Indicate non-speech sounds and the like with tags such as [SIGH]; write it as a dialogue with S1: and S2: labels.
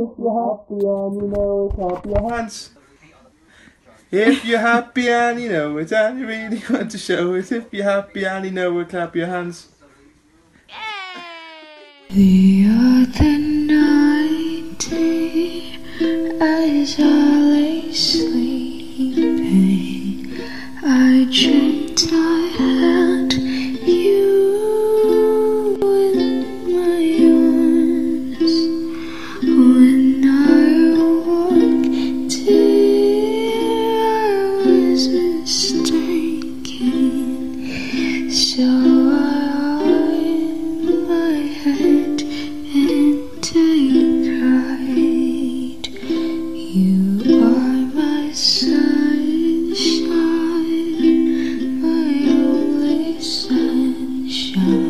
S1: If you're happy and you know it, clap your hands. If you're happy and you know it and you really [LAUGHS] want to show it, if you're happy and you know it, clap your hands.
S2: The other night, dear, as I lay sleeping, I dreamed. So I hide my head and take pride. You are my sunshine, my only sunshine.